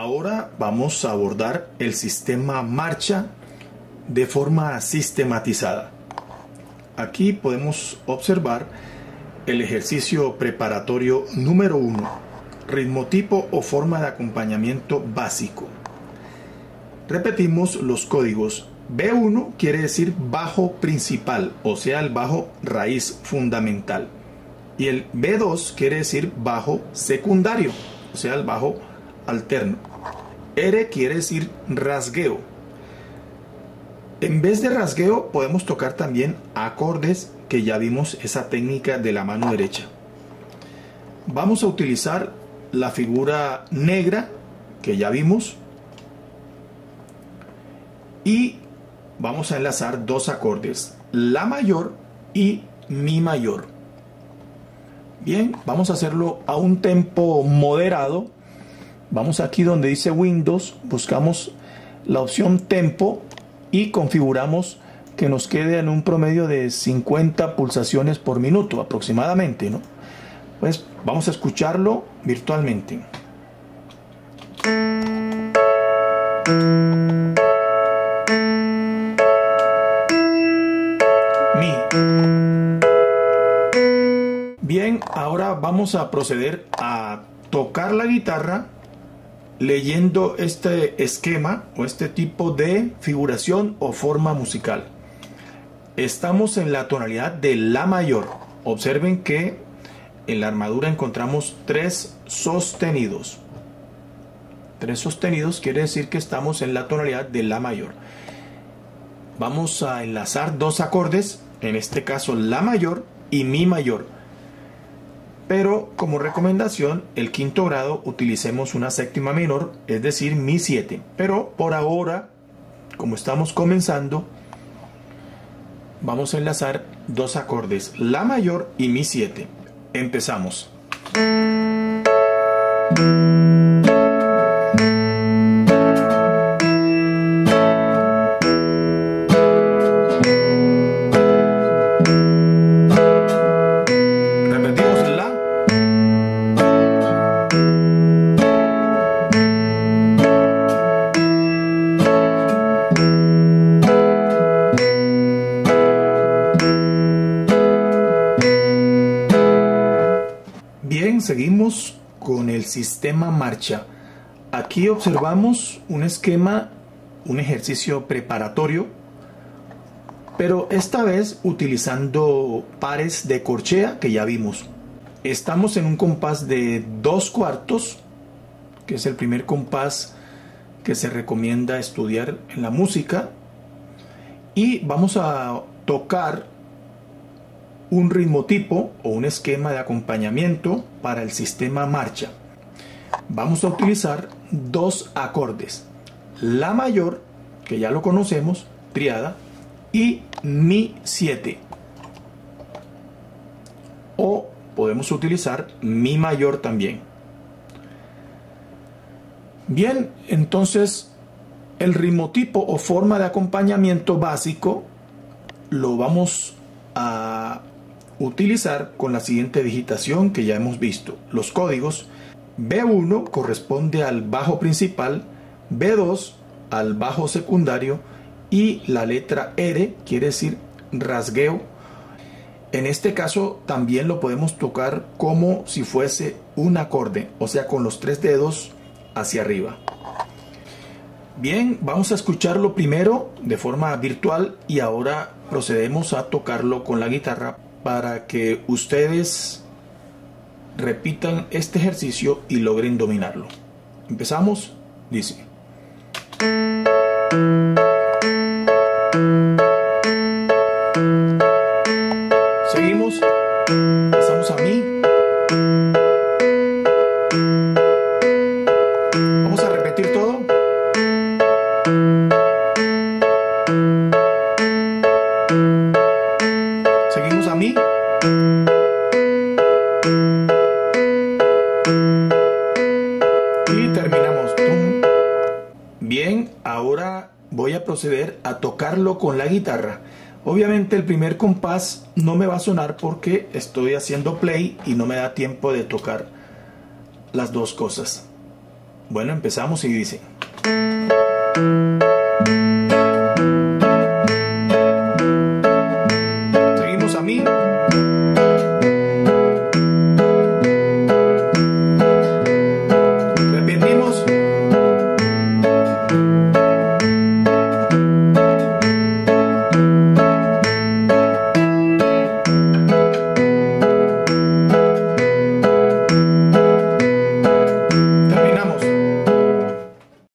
Ahora vamos a abordar el sistema marcha de forma sistematizada. Aquí podemos observar el ejercicio preparatorio número 1, ritmotipo o forma de acompañamiento básico. Repetimos los códigos. B1 quiere decir bajo principal, o sea, el bajo raíz fundamental. Y el B2 quiere decir bajo secundario, o sea, el bajo alterno. R quiere decir rasgueo. En vez de rasgueo podemos tocar también acordes que ya vimos esa técnica de la mano derecha. Vamos a utilizar la figura negra que ya vimos y vamos a enlazar dos acordes, la mayor y mi mayor. Bien, vamos a hacerlo a un tempo moderado. Vamos aquí donde dice Windows, buscamos la opción tempo y configuramos que nos quede en un promedio de 50 pulsaciones por minuto aproximadamente, ¿no? Pues vamos a escucharlo virtualmente. Bien, ahora vamos a proceder a tocar la guitarra leyendo este esquema o este tipo de figuración o forma musical. Estamos en la tonalidad de La mayor. Observen que en la armadura encontramos tres sostenidos. Tres sostenidos quiere decir que estamos en la tonalidad de La mayor. Vamos a enlazar dos acordes, en este caso La mayor y Mi mayor. Pero como recomendación, el quinto grado utilicemos una séptima menor, es decir, Mi 7. Pero por ahora, como estamos comenzando, vamos a enlazar dos acordes, La mayor y Mi 7. Empezamos. Seguimos con el sistema marcha. Aquí observamos un esquema, un ejercicio preparatorio, pero esta vez utilizando pares de corchea que ya vimos. Estamos en un compás de dos cuartos, que es el primer compás que se recomienda estudiar en la música, y vamos a tocar un ritmo tipo o un esquema de acompañamiento para el sistema marcha. Vamos a utilizar dos acordes. La mayor, que ya lo conocemos, triada, y Mi 7. O podemos utilizar Mi mayor también. Bien, entonces el ritmo tipo o forma de acompañamiento básico lo vamos a utilizar con la siguiente digitación que ya hemos visto. Los códigos B1 corresponde al bajo principal, B2 al bajo secundario y la letra R quiere decir rasgueo. En este caso también lo podemos tocar como si fuese un acorde, o sea, con los tres dedos hacia arriba. Bien, vamos a escucharlo primero de forma virtual y ahora procedemos a tocarlo con la guitarra para que ustedes repitan este ejercicio y logren dominarlo. Empezamos, dice. A mí. Y terminamos. Bien, ahora voy a proceder a tocarlo con la guitarra. Obviamente el primer compás no me va a sonar porque estoy haciendo play y no me da tiempo de tocar las dos cosas. Bueno, empezamos y dice.